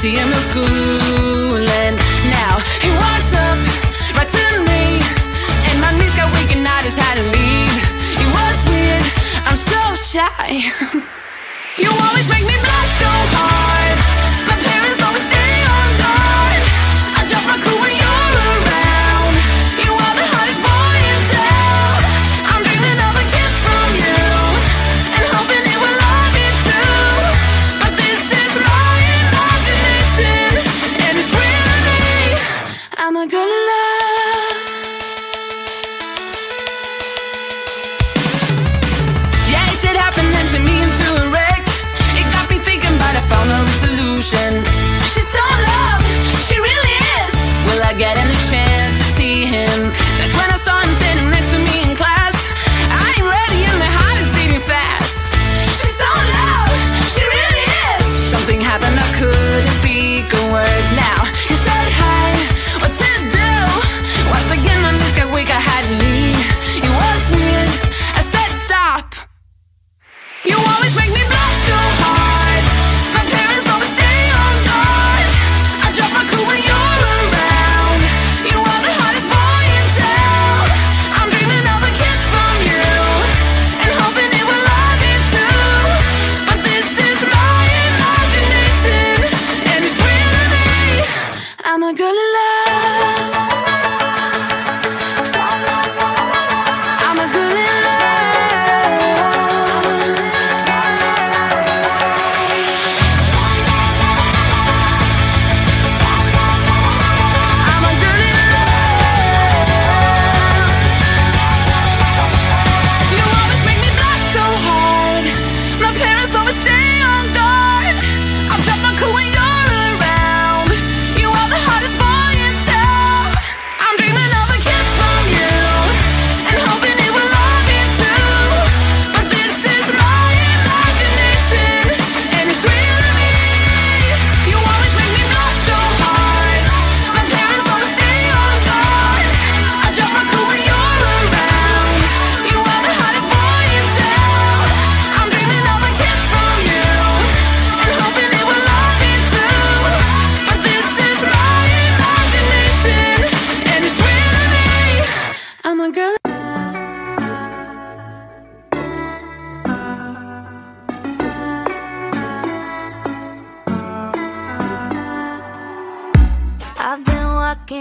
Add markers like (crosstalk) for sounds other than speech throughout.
see him in school, and now he walked up right to me, and my knees got weak and I just had to leave. It was weird. I'm so shy. (laughs) illusion I'm a girl love.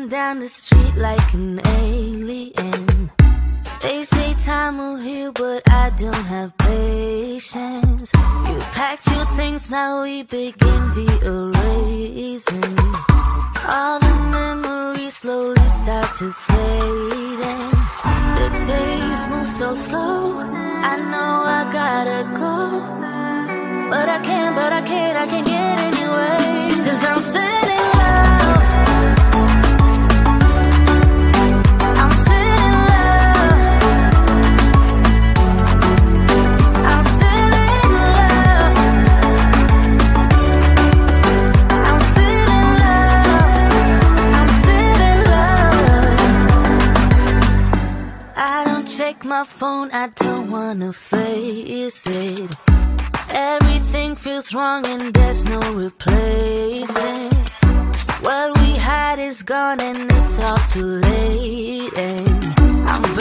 Walking down the street like an alien. They say time will heal, but I don't have patience. You packed your things, now we begin the erasing. All the memories slowly start to fade. The days move so slow. I know I gotta go. But I can't, but I can't, I can't get anyway. Cause I'm still in love. my phone, I don't wanna face it. Everything feels wrong and there's no replacing. What we had is gone and it's all too late. And I'm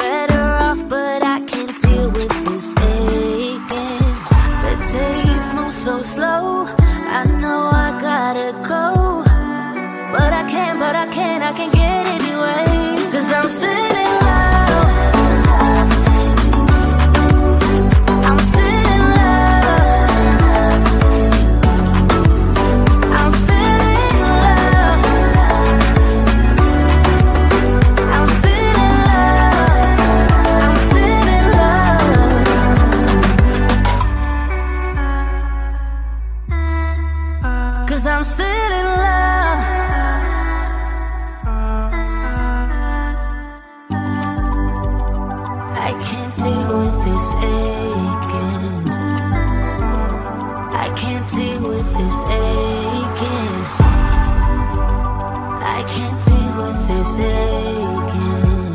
I can't deal with this aching. I can't deal with this aching.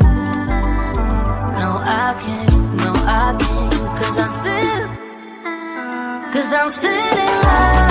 No, I can't. No, I can't. Cause I'm still. Cause I'm still alive.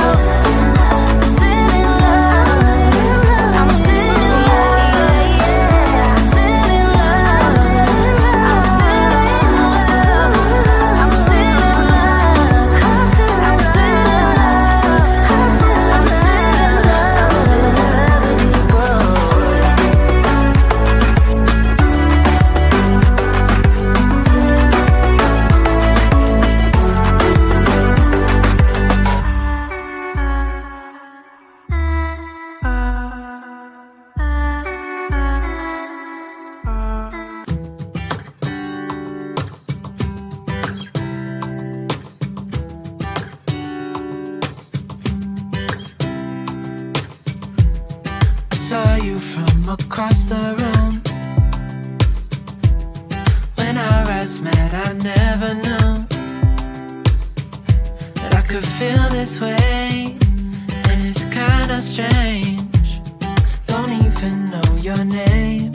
across the room. When our eyes met I never knew That I could feel this way. And it's kinda strange. Don't even know your name.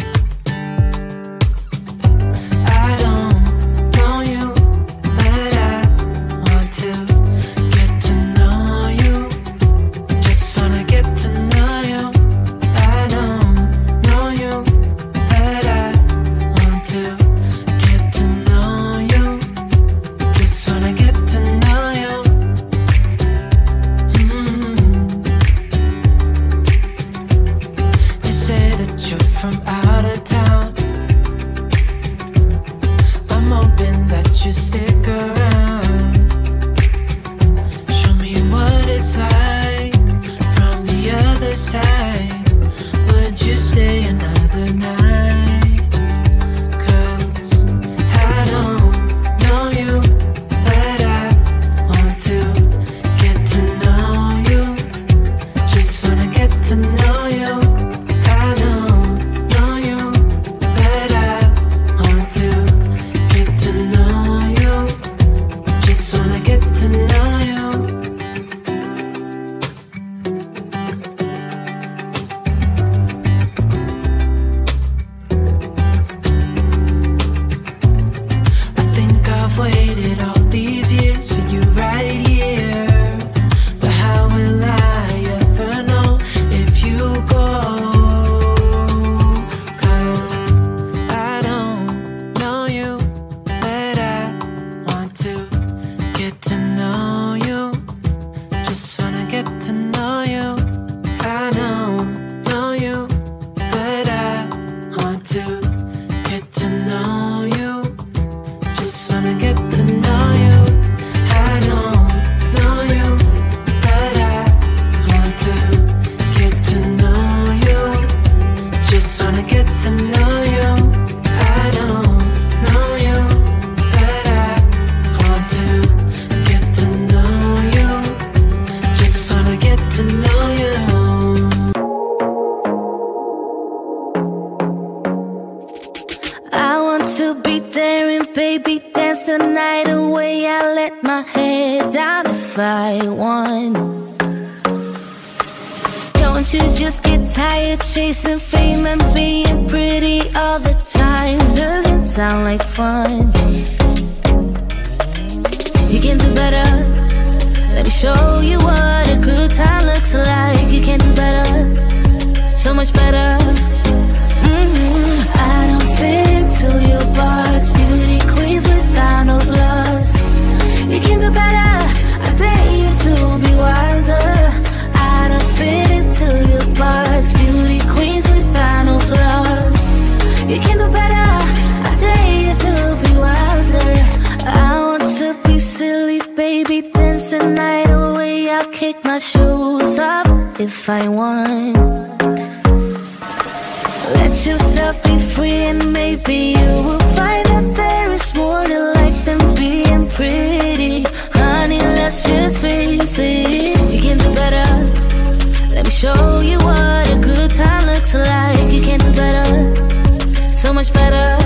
I want. Don't you just get tired chasing fame and being pretty all the time? Doesn't sound like fun. You can do better. Let me show you what a good time looks like. You can do better. So much better. Mm -hmm. I don't fit into your bars, beauty queens without no. shoes up if I want. Let yourself be free, and maybe you will find that there is more to life than being pretty. Honey, let's just face it. You can do better. Let me show you what a good time looks like. You can do better, so much better.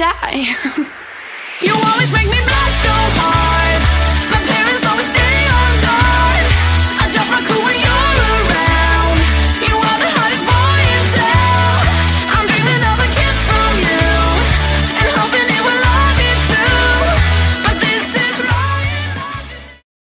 Shy. (laughs)